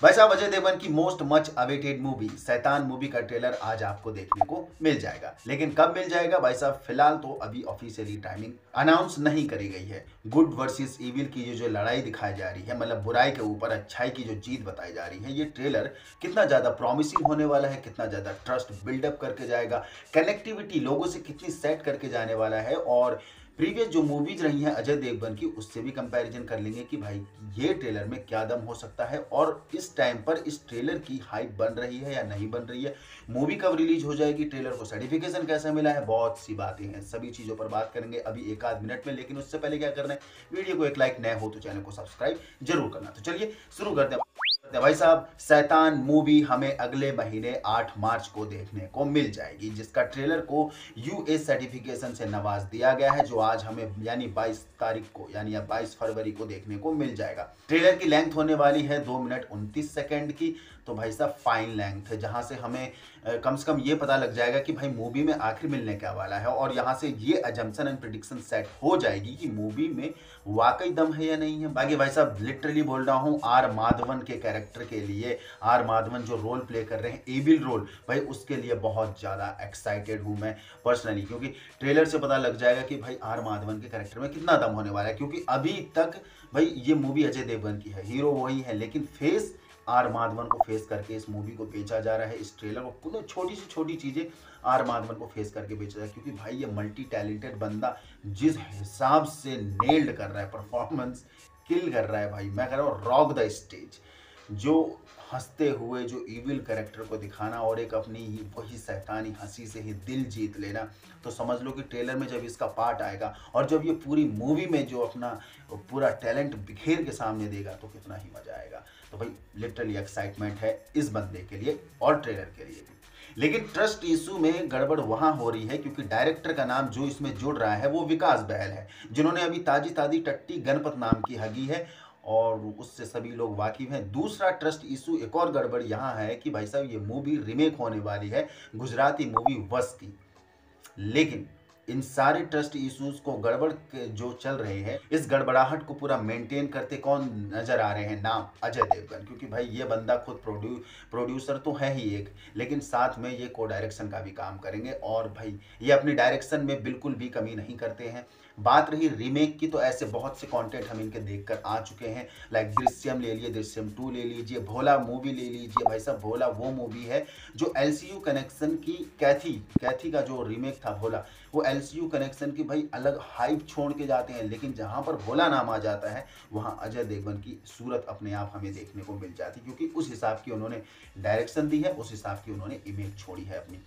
भाई साहब, अजय देवगन की most much awaited movie Shaitaan movie का ट्रेलर आज आपको देखने को मिल जाएगा। लेकिन कब मिल जाएगा? भाई साहब, फ़िलहाल तो अभी ऑफिशियली टाइमिंग अनाउंस नहीं करी गई है। गुड वर्सेस इविल की ये जो लड़ाई दिखाई जा रही है मतलब बुराई के ऊपर, अच्छाई की जो जीत बताई जा रही है, ये ट्रेलर कितना ज़्यादा प्रॉमिसिंग होने वाला है, कितना ज़्यादा ट्रस्ट बिल्डअप करके जाएगा कनेक्टिविटी लोगों से कितनी सेट करके जाने वाला है, और प्रीवियस जो मूवीज़ रही हैं अजय देवगन की, उससे भी कंपैरिजन कर लेंगे कि भाई, ये ट्रेलर में क्या दम हो सकता है और इस टाइम पर इस ट्रेलर की हाइप बन रही है या नहीं बन रही है। मूवी कब रिलीज़ हो जाएगी ट्रेलर को सर्टिफिकेशन कैसे मिला है, बहुत सी बातें हैं। सभी चीज़ों पर बात करेंगे अभी एक आध मिनट में, लेकिन उससे पहले क्या करना है वीडियो को एक लाइक नया हो तो चैनल को सब्सक्राइब ज़रूर करना। तो चलिए, शुरू करते हैं। भाई साहब, सैतान मूवी हमें अगले महीने 8 मार्च को देखने को मिल जाएगी, जिसका ट्रेलर को यूएस सर्टिफिकेशन से नवाज़ दिया गया है, जो आज हमें यानी 22 तारीख को, यानी 22 फरवरी को देखने को मिल जाएगा। ट्रेलर की लेंथ होने वाली है दो मिनट उनतीस सेकेंड की। तो भाई साहब, फाइन लेंथ है, जहाँ से हमें कम से कम ये पता लग जाएगा कि भाई मूवी में आखिर मिलने क्या वाला है, और यहाँ से ये एजम्पन एंड प्रिडिक्शन सेट हो जाएगी कि मूवी में वाकई दम है या नहीं है। बाकी भाई साहब लिटरली बोल रहा हूँ, आर माधवन के कैरेक्टर के लिए आर माधवन जो रोल प्ले कर रहे हैं एविल रोल भाई उसके लिए बहुत ज़्यादा एक्साइटेड हूँ मैं पर्सनली क्योंकि ट्रेलर से पता लग जाएगा कि भाई आर माधवन के कैरेक्टर में कितना दम होने वाला है, क्योंकि अभी तक भाई ये मूवी अजय देवगन की है हीरो वही है, लेकिन फेस आर माधवन को फेस करके इस मूवी को बेचा जा रहा है, इस ट्रेलर को पूरी छोटी सी छोटी चीज़ें आर माधवन को फेस करके बेचा जा रहा है, क्योंकि भाई ये मल्टी टैलेंटेड बंदा जिस हिसाब से नेल्ड कर रहा है परफॉर्मेंस किल कर रहा है भाई, मैं कह रहा हूँ रॉक द स्टेज जो हँसते हुए, जो इविल करेक्टर को दिखाना और एक अपनी ही, वही सैतानी हँसी से ही दिल जीत लेना तो समझ लो कि ट्रेलर में जब इसका पार्ट आएगा और जब ये पूरी मूवी में जो अपना पूरा टैलेंट बिखेर के सामने देगा तो कितना ही मज़ा आएगा। तो भाई लिटरली एक्साइटमेंट है इस बंदे के लिए और ट्रेलर के लिए भी। लेकिन ट्रस्ट इशू में गड़बड़ वहाँ हो रही है क्योंकि डायरेक्टर का नाम जो इसमें जुड़ रहा है, वो विकास बहल है, जिन्होंने अभी ताजी ताजी टट्टी गणपत नाम की हगी है और उससे सभी लोग वाकिफ हैं। दूसरा ट्रस्ट इशू, एक और गड़बड़ यहाँ है कि भाई साहब, ये मूवी रिमेक होने वाली है, गुजराती मूवी वस की लेकिन इन सारे ट्रस्ट इश्यूज़ को गड़बड़ जो चल रहे हैं, इस गड़बड़ाहट को पूरा मेंटेन करते कौन नज़र आ रहे हैं? नाम अजय देवगन, क्योंकि भाई ये बंदा खुद प्रोड्यू प्रोड्यूसर तो है ही एक, लेकिन साथ में ये को डायरेक्शन का भी काम करेंगे और भाई ये अपनी डायरेक्शन में बिल्कुल भी कमी नहीं करते हैं। बात रही रीमेक की तो ऐसे बहुत से कंटेंट हम इनके देखकर आ चुके हैं लाइक दृश्यम ले लिए, दृश्यम टू ले लीजिए, भोला मूवी ले लीजिए, भाई साहब भोला वो मूवी है जो एलसीयू कनेक्शन की कैथी कैथी का जो रीमेक था, भोला, वो एल कनेक्शन की भाई अलग हाइप छोड़ के जाते हैं, लेकिन जहाँ पर भोला नाम आ जाता है, वहाँ अजय देवगन की सूरत अपने आप हमें देखने को मिल जाती है क्योंकि उस हिसाब की उन्होंने डायरेक्शन दी है, उस हिसाब की उन्होंने इमेज छोड़ी है अपनी।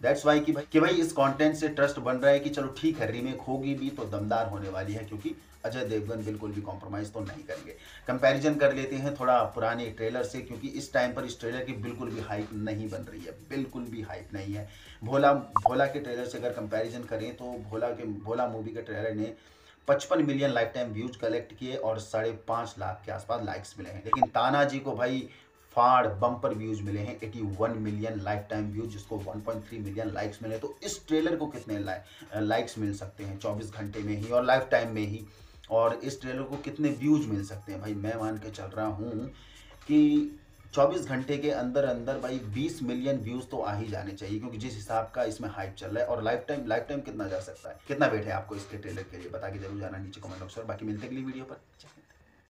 दैट्स वाई कि भाई कि भाई इस कंटेंट से ट्रस्ट बन रहा है कि चलो ठीक है रीमेक होगी भी तो दमदार होने वाली है, क्योंकि अजय देवगन बिल्कुल भी कॉम्प्रोमाइज़ तो नहीं करेंगे। कंपैरिजन कर लेते हैं थोड़ा पुराने ट्रेलर से, क्योंकि इस टाइम पर इस ट्रेलर की बिल्कुल भी हाइप नहीं बन रही है, बिल्कुल भी हाइप नहीं है। भोला भोला के ट्रेलर से अगर कंपैरिजन करें तो भोला के, भोला मूवी के ट्रेलर ने पचपन million lifetime views collect किए और साढ़े पाँच लाख के आसपास लाइक्स मिले हैं। लेकिन तानाजी को भाई फाड़ बम्पर व्यूज़ मिले हैं 81 मिलियन लाइफ टाइम व्यूज़ जिसको 1.3 मिलियन लाइक्स मिले तो इस ट्रेलर को कितने लाइक्स मिल सकते हैं 24 घंटे में ही और लाइफ टाइम में ही? और इस ट्रेलर को कितने व्यूज़ मिल सकते हैं? भाई, मैं मान के चल रहा हूँ कि 24 घंटे के अंदर अंदर भाई 20 मिलियन व्यूज़ तो आ ही जाने चाहिए, क्योंकि जिस हिसाब का इसमें हाइप चल रहा है और लाइफ टाइम लाइफ टाइम कितना जा सकता है? कितना वेट है आपको इसके ट्रेलर के लिए? बता के ज़रूर जाना नीचे कमेंट बॉक्स और बाकी मिलते अगली वीडियो पर।